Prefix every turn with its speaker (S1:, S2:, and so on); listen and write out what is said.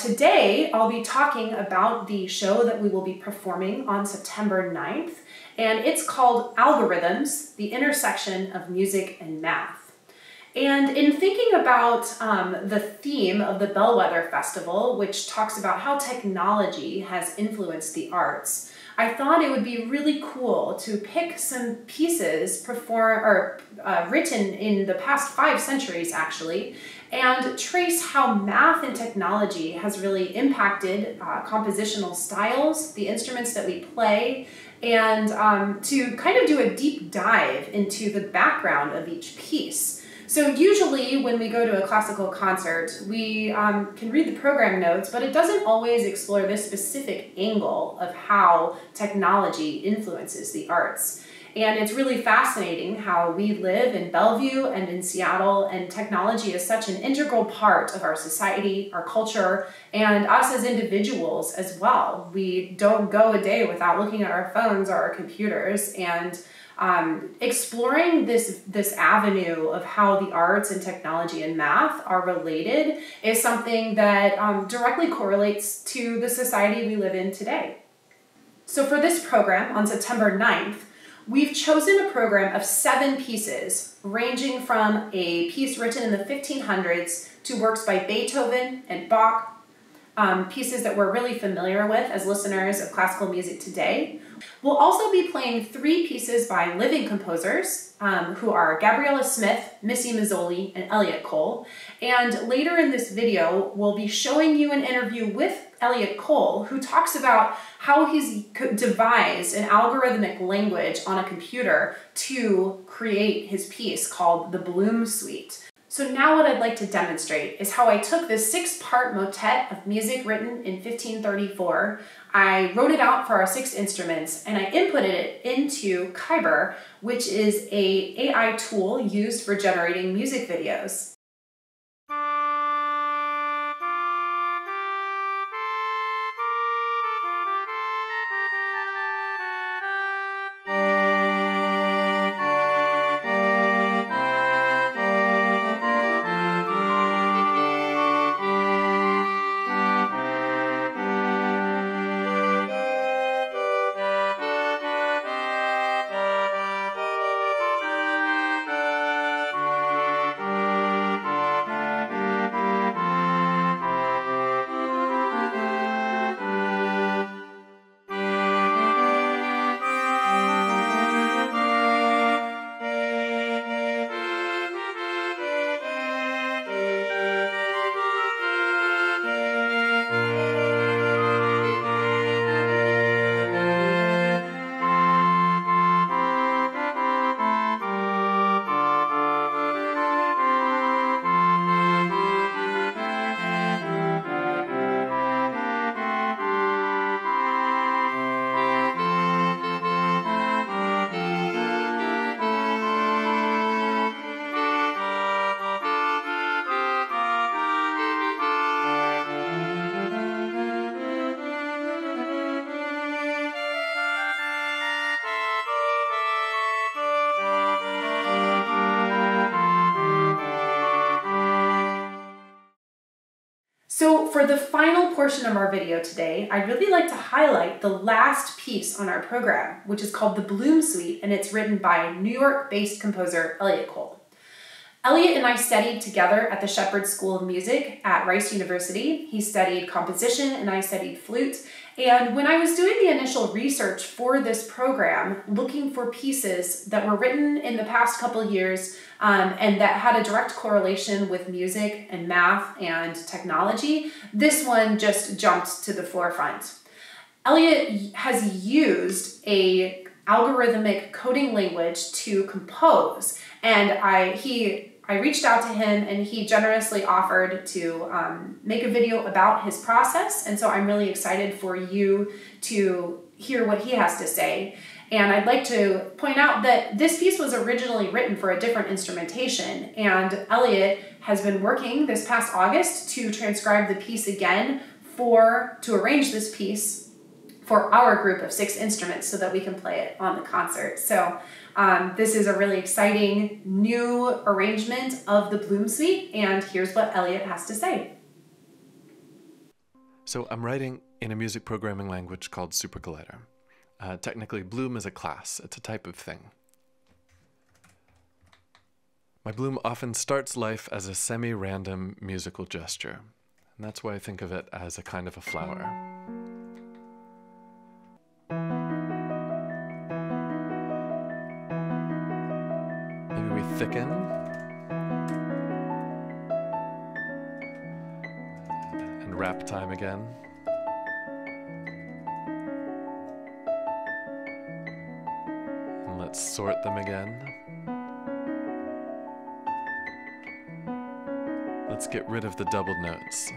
S1: Today, I'll be talking about the show that we will be performing on September 9th, and it's called Algo-rhythms The Intersection of Music and Math. And in thinking about um, the theme of the Bellwether Festival, which talks about how technology has influenced the arts, I thought it would be really cool to pick some pieces perform or uh, written in the past five centuries, actually, and trace how math and technology has really impacted uh, compositional styles, the instruments that we play, and um, to kind of do a deep dive into the background of each piece. So usually when we go to a classical concert, we um, can read the program notes, but it doesn't always explore this specific angle of how technology influences the arts. And it's really fascinating how we live in Bellevue and in Seattle, and technology is such an integral part of our society, our culture, and us as individuals as well. We don't go a day without looking at our phones or our computers, and um, exploring this this avenue of how the arts and technology and math are related is something that um, directly correlates to the society we live in today. So for this program on September 9th, we've chosen a program of seven pieces, ranging from a piece written in the 1500s to works by Beethoven and Bach, um, pieces that we're really familiar with as listeners of classical music today. We'll also be playing three pieces by living composers um, who are Gabriella Smith, Missy Mazzoli, and Elliot Cole. And later in this video, we'll be showing you an interview with Elliot Cole, who talks about how he's devised an algorithmic language on a computer to create his piece called the Bloom Suite. So now what I'd like to demonstrate is how I took this six-part motet of music written in 1534, I wrote it out for our six instruments, and I inputted it into Kaiber, which is a AI tool used for generating music videos. So for the final portion of our video today, I'd really like to highlight the last piece on our program, which is called the Bloom Suite, and it's written by New York-based composer Elliot Cole. Elliot and I studied together at the Shepherd School of Music at Rice University. He studied composition and I studied flute. And when I was doing the initial research for this program, looking for pieces that were written in the past couple years um, and that had a direct correlation with music and math and technology, this one just jumped to the forefront. Elliot has used a algorithmic coding language to compose and I he I reached out to him and he generously offered to um, make a video about his process. And so I'm really excited for you to hear what he has to say. And I'd like to point out that this piece was originally written for a different instrumentation, and Elliot has been working this past August to transcribe the piece again for to arrange this piece for our group of six instruments so that we can play it on the concert. So um, this is a really exciting new arrangement of the Bloom Suite, and here's what Elliot has to say.
S2: So I'm writing in a music programming language called SuperCollider. Uh, technically, Bloom is a class, it's a type of thing. My bloom often starts life as a semi random musical gesture, and that's why I think of it as a kind of a flower. Thicken. And wrap time again. And let's sort them again. Let's get rid of the doubled notes.